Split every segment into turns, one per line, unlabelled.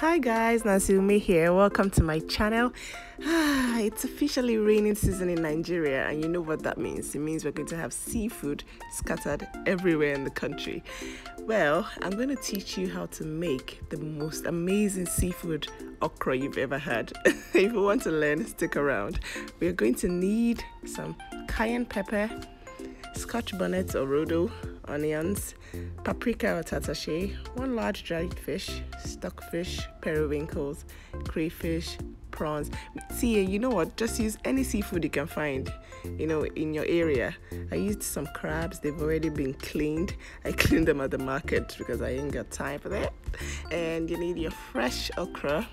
Hi guys, Umeh here. Welcome to my channel. It's officially raining season in Nigeria, and you know what that means. It means we're going to have seafood scattered everywhere in the country. Well, I'm going to teach you how to make the most amazing seafood okra you've ever had. if you want to learn, stick around. We're going to need some cayenne pepper, scotch bonnet or rodo, onions, paprika or tatashe, one large dried fish, stockfish, periwinkles, crayfish, prawns. See, eh, you know what? Just use any seafood you can find, you know, in your area. I used some crabs. They've already been cleaned. I cleaned them at the market because I ain't got time for that. And you need your fresh okra.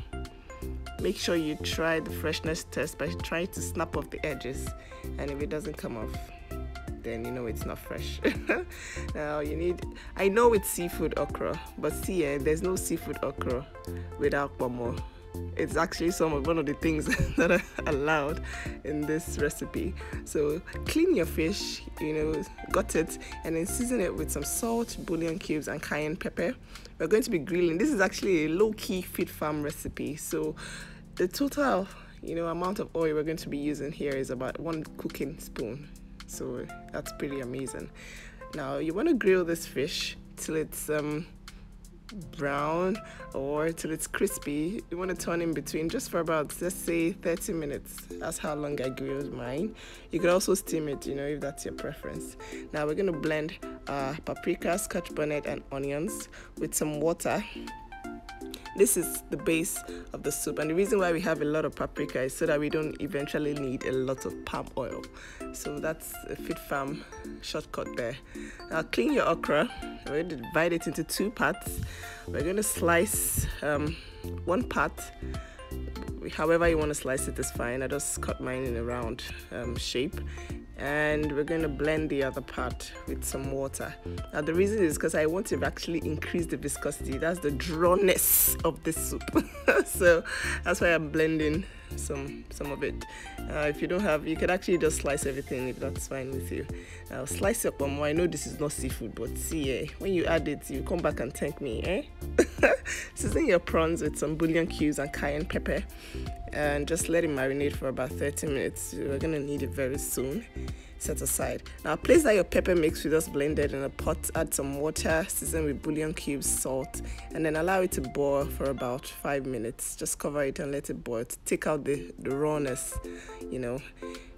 Make sure you try the freshness test by trying to snap off the edges. And if it doesn't come off, then you know it's not fresh. now you need, I know it's seafood okra, but see, eh, there's no seafood okra without pomo. It's actually some of one of the things that are allowed in this recipe. So clean your fish, you know, gut it, and then season it with some salt, bouillon cubes, and cayenne pepper. We're going to be grilling. This is actually a low-key Fitfam recipe. So the total you know amount of oil we're going to be using here is about one cooking spoon so that's pretty amazing. Now you want to grill this fish till it's um, brown or till it's crispy. You want to turn in between just for about let's say 30 minutes. That's how long i grilled mine. You could also steam it you know if that's your preference. Now we're going to blend uh, paprika scotch bonnet and onions with some water this is the base of the soup. And the reason why we have a lot of paprika is so that we don't eventually need a lot of palm oil. So that's a Fitfam shortcut there. Now clean your okra. We're going to divide it into two parts. We're going to slice um, one part. However you want to slice it is fine. I just cut mine in a round um, shape and we're going to blend the other part with some water. Now the reason is because i want to actually increase the viscosity. That's the drawness of this soup. So that's why i'm blending some some of it. Uh, if you don't have you can actually just slice everything if that's fine with you. Slice up um, i know this is not seafood but see eh, when you add it you come back and thank me eh? Season your prawns with some bouillon cubes and cayenne pepper and just let it marinate for about 30 minutes. We're gonna need it very soon set aside. Now place that your pepper mix we just blended in a pot, add some water, season with bouillon cubes, salt, and then allow it to boil for about five minutes. Just cover it and let it boil to take out the, the rawness, you know.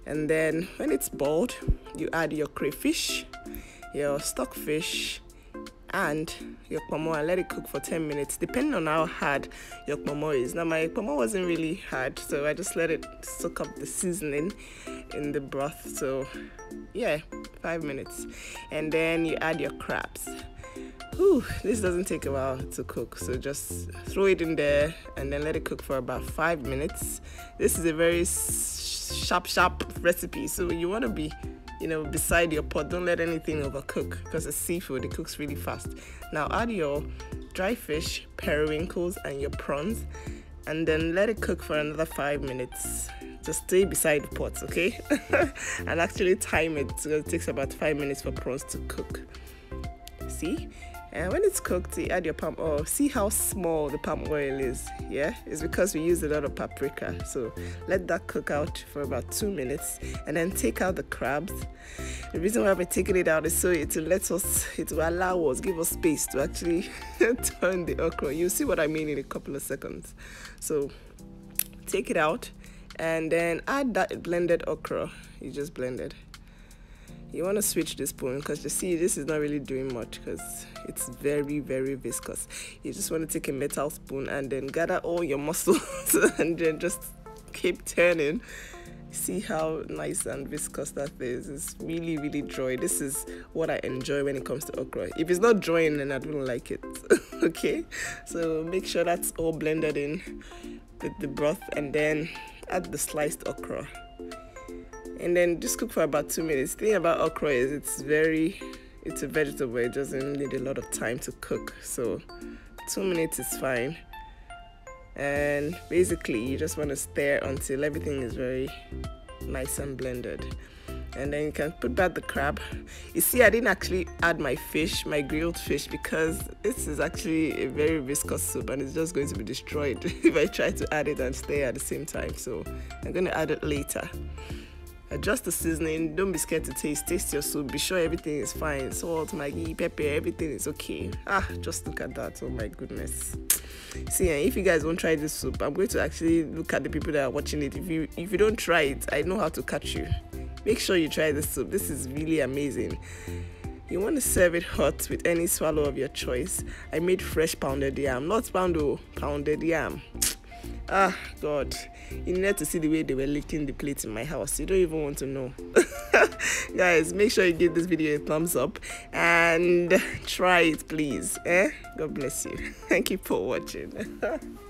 And then when it's boiled, you add your crayfish, your stockfish, and your pomo and let it cook for 10 minutes depending on how hard your pomo is. Now my pomo wasn't really hard so i just let it soak up the seasoning in the broth. So yeah five minutes. And then you add your crabs. Whew, this doesn't take a while to cook so just throw it in there and then let it cook for about five minutes. This is a very sharp sharp recipe so you want to be you know, beside your pot. Don't let anything overcook because it's seafood, it cooks really fast. Now add your dry fish, periwinkles, and your prawns, and then let it cook for another five minutes. Just stay beside the pot, okay? and actually time it. So it takes about five minutes for prawns to cook. See? And when it's cooked, you add your palm oil. See how small the palm oil is. Yeah, it's because we use a lot of paprika. So let that cook out for about two minutes, and then take out the crabs. The reason why we're taking it out is so it will let us, it will allow us, give us space to actually turn the okra. You'll see what I mean in a couple of seconds. So take it out, and then add that blended okra you just blended you want to switch the spoon because you see this is not really doing much because it's very very viscous. You just want to take a metal spoon and then gather all your muscles and then just keep turning. See how nice and viscous that is. It's really really dry. This is what i enjoy when it comes to okra. If it's not drying then i don't like it okay? So make sure that's all blended in with the broth and then add the sliced okra and then just cook for about two minutes. The thing about okra is it's very, it's a vegetable. It doesn't need a lot of time to cook. So two minutes is fine. And basically you just want to stir until everything is very nice and blended. and then you can put back the crab you see i didn't actually add my fish my grilled fish because this is actually a very viscous soup and it's just going to be destroyed if i try to add it and stay at the same time so i'm going to add it later adjust the seasoning. Don't be scared to taste. Taste your soup. Be sure everything is fine. Salt maggi pepper everything is okay. Ah just look at that. Oh my goodness. See eh, if you guys won't try this soup i'm going to actually look at the people that are watching it. If you if you don't try it i know how to catch you. Make sure you try this soup. This is really amazing. You want to serve it hot with any swallow of your choice? I made fresh pounded yam. Not poundo pounded yam ah god. You need to see the way they were licking the plate in my house. You don't even want to know. Guys make sure you give this video a thumbs up and try it please. Eh? God bless you. Thank you for watching